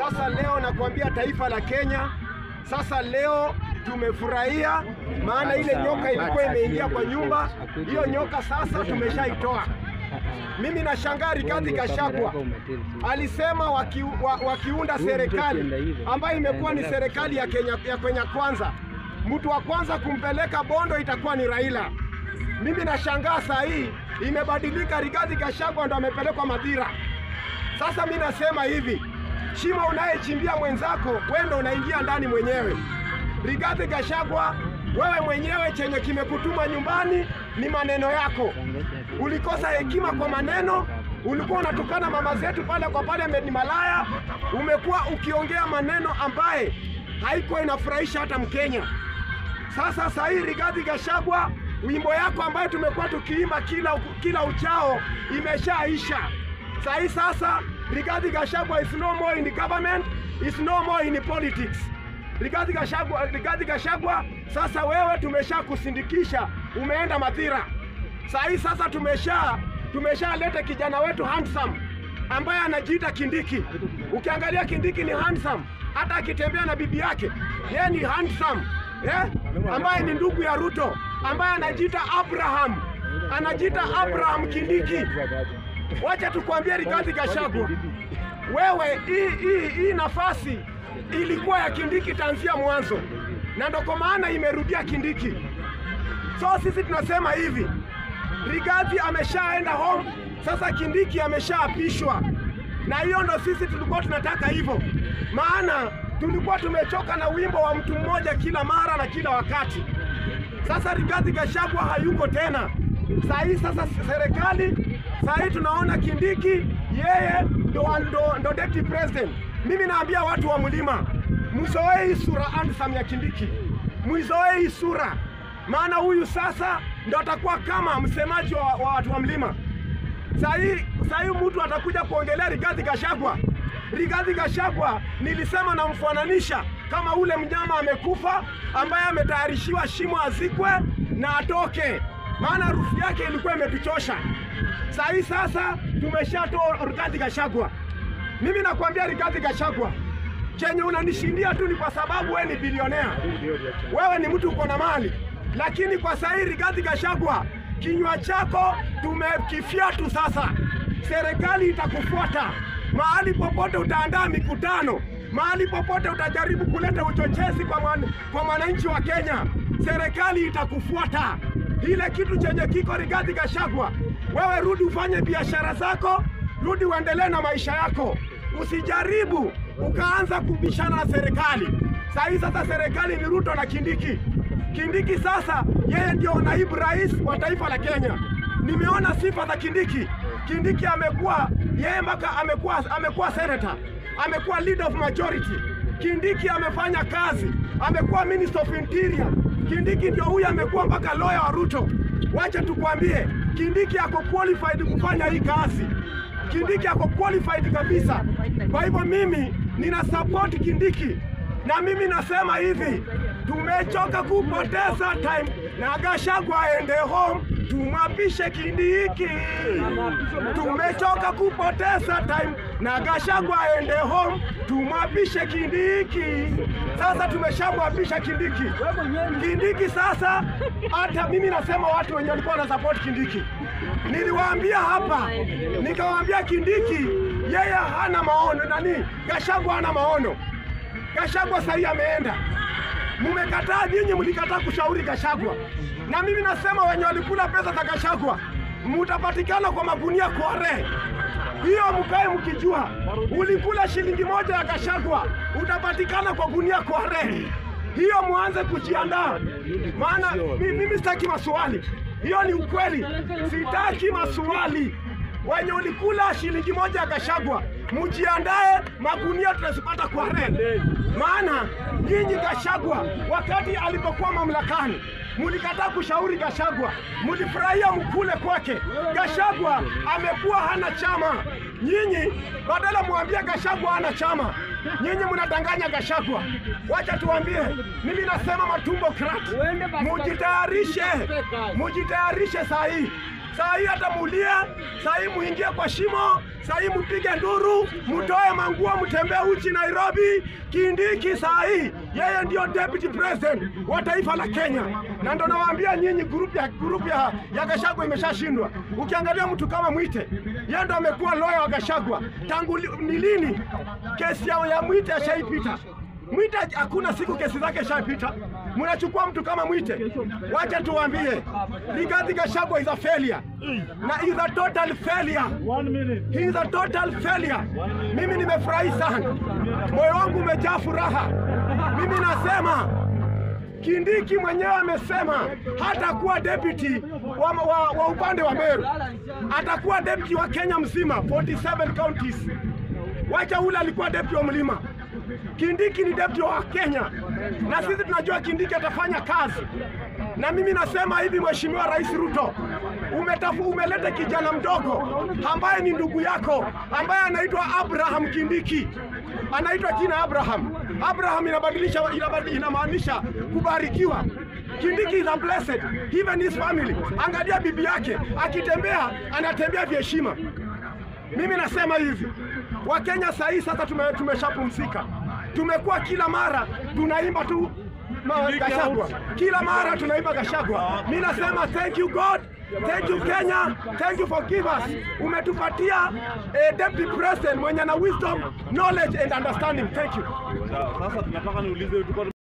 Sasa leo nakuambia taifa la Kenya, sasa leo tumefurahia, maana ile nyoka ilikuwa imeingia kwa nyumba. Hiyo nyoka sasa tumeshaitoa. Mimi nashangaa Rigathi Gachagua alisema waki, wa, wakiunda serikali ambayo imekuwa ni serikali ya Kenya, ya Kenya kwanza, mtu wa kwanza kumpeleka Bondo itakuwa ni Raila. Mimi nashangaa saa hii imebadilika, Rigathi Gachagua ndo amepelekwa Madhira. Sasa mi nasema hivi, shimo unayechimbia mwenzako, wewe ndo unaingia ndani mwenyewe. Rigathi Gachagua, wewe mwenyewe chenye kimekutuma nyumbani ni maneno yako. Ulikosa hekima kwa maneno, ulikuwa unatukana mama zetu pale kwa pale, ni malaya. Umekuwa ukiongea maneno ambaye haiko inafurahisha hata Mkenya. Sasa saa hii Rigathi Gachagua, wimbo yako ambayo tumekuwa tukiimba kila, kila uchao imeshaisha. Saa hii sasa Rigathi Gachagua is no more in the government, is no more in the politics. Rigathi Gachagua, Rigathi Gachagua, sasa wewe tumesha kusindikisha, umeenda madhira. Saa hii sasa tumesha tumeshaleta kijana wetu handsome ambaye anajiita Kindiki. Ukiangalia Kindiki ni handsome, hata akitembea na bibi yake yeye ni handsome eh? ambaye ni ndugu ya Ruto ambaye anajiita Abraham, anajiita Abraham Kindiki. Wacha tukwambie Rigathi Gachagua, wewe hii hii nafasi ilikuwa ya Kindiki tanzia mwanzo, na ndo kwa maana imerudia Kindiki. So sisi tunasema hivi, Rigathi ameshaenda home, sasa Kindiki ameshaapishwa, na hiyo ndo sisi tulikuwa tunataka hivyo, maana tulikuwa tumechoka na wimbo wa mtu mmoja kila mara na kila wakati. Sasa Rigathi Gachagua hayuko tena. Saa hii sasa serikali, saa hii tunaona Kindiki yeye ndo, ndo, ndo deputy president. Mimi naambia watu wa mlima, mzoee hii sura handsome ya Kindiki, mzoee hii sura, maana huyu sasa ndo atakuwa kama msemaji wa, wa watu wa mlima. Saa hii saa hii mtu atakuja kuongelea Rigathi Gachagua. Rigathi Gachagua nilisema namfananisha kama ule mnyama amekufa ambaye ametayarishiwa shimo azikwe na atoke, maana harufu yake ilikuwa imetuchosha. Saa hii sasa tumeshatoa Rigathi Gachagua. Mimi nakwambia Rigathi Gachagua, chenye unanishindia tu ni kwa sababu wewe ni bilionea, wewe ni mtu uko na mali, lakini kwa sasa hii Rigathi Gachagua, kinywa chako tumekifyatu sasa. Serikali itakufuata mahali popote, utaandaa mikutano mahali popote, utajaribu kuleta uchochezi kwa mwananchi wa Kenya, serikali itakufuata. Ile kitu chenye kiko Rigathi Gachagua, wewe rudi ufanye biashara zako, rudi uendelee na maisha yako, usijaribu ukaanza kubishana na serikali. Saa hii sasa serikali ni Ruto na Kindiki. Kindiki sasa yeye ndio naibu rais wa taifa la Kenya. Nimeona sifa za Kindiki. Kindiki amekuwa yeye mpaka amekuwa amekuwa senator, amekuwa leader of majority. Kindiki amefanya kazi, amekuwa minister of interior. Kindiki ndio huyu amekuwa mpaka lawyer wa Ruto. Wacha tukwambie, Kindiki ako qualified kufanya hii kazi. Kindiki ako qualified kabisa. Kwa hivyo mimi nina support Kindiki na mimi nasema hivi, tumechoka kupoteza time na Gachagua aende home, tumwapishe hiki. Tumechoka kupoteza time. Na Gachagua aende home, tumwapishe Kindiki. Sasa tumeshamwapisha Kindiki. Kindiki sasa, hata mimi nasema watu wenye walikuwa na support Kindiki, niliwaambia hapa, nikawaambia Kindiki yeye hana maono, nani? Gachagua hana maono. Gachagua sahii ameenda, mumekataa nyinyi, mlikataa kushauri kashagwa na mimi nasema wenye walikula pesa za kashagwa mutapatikana kwa magunia kore. Hiyo mkae mkijua, ulikula shilingi moja ya kashagwa utapatikana kwa gunia kore. Hiyo mwanze kujiandaa, maana mimi sitaki maswali. Hiyo ni ukweli, sitaki maswali. Wenye ulikula shilingi moja ya Gachagua mujiandae, magunia tunazipata kwa re. Maana nyinyi Gashagwa, wakati alipokuwa mamlakani mulikataa kushauri Gashagwa, mulifurahia mkule kwake. Gashagwa amekuwa hana chama, nyinyi badala mwambie Gashagwa hana chama, nyinyi mnadanganya Gashagwa. Wacha tuambie, mimi nasema matumbo krat, mujitayarishe, mujitayarishe saa hii. Saa hii hata mulie, saa hii muingie kwa shimo, sahii mpige nduru, mtoe manguo, mtembee uchi Nairobi. Kindiki saa hii yeye ndio deputy president wa taifa la Kenya, na ndo nawaambia nyinyi, grupu ya grupu ya, ya Gashagwa imeshashindwa. Ukiangalia mtu kama Mwite, yeye ndo amekuwa loya wa Gashagwa tangu ni lini kesi yao ya Mwite ashaipita. Mwite hakuna siku kesi zake shapita. Mnachukua mtu kama Mwite, wacha tuwaambie, Rigathi Gachagua is a failure na is a total failure. He is a total failure. Mimi nimefurahi sana, moyo wangu umejaa furaha. Mimi nasema Kindiki mwenyewe amesema hatakuwa deputy wa, wa, wa upande wa Meru, atakuwa deputy wa Kenya mzima 47 counties. Wacha ule alikuwa deputy wa mlima. Kindiki ni deputy wa Kenya, na sisi tunajua Kindiki atafanya kazi. Na mimi nasema hivi, Mheshimiwa Rais Ruto, umetafu, umeleta kijana mdogo ambaye ni ndugu yako ambaye anaitwa Abraham Kindiki, anaitwa jina Abraham. Abraham inabadilisha inamaanisha kubarikiwa. Kindiki is a blessed, even his family. Angalia bibi yake akitembea, anatembea viheshima. Mimi nasema hivi, Wakenya sahii sasa tume, tumeshapumzika. Tumekuwa kila mara tunaimba tu Gashagwa, Gachagua, kila mara tunaimba Gachagua. Mimi nasema thank you God, thank you Kenya, thank you for give us. Umetupatia eh, deputy president mwenye na wisdom, knowledge and understanding. Thank you. Sasa tunataka niulize